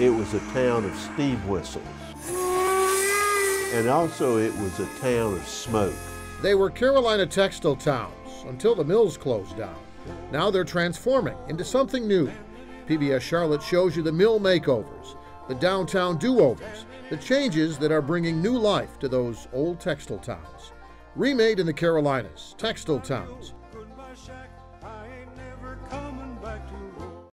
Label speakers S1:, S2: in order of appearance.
S1: it was a town of steam whistles. And also, it was a town of smoke.
S2: They were Carolina textile towns until the mills closed down. Now they're transforming into something new. PBS Charlotte shows you the mill makeovers, the downtown do overs, the changes that are bringing new life to those old textile towns. Remade in the Carolinas, textile towns.